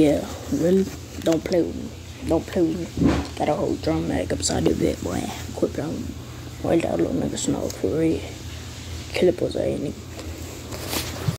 Yeah, really? Don't play with me. Don't play with me. Got a whole drum mag upside the bed, boy. Quit playing with me. Why that little nigga snow for real? Killer it, boy, nigga.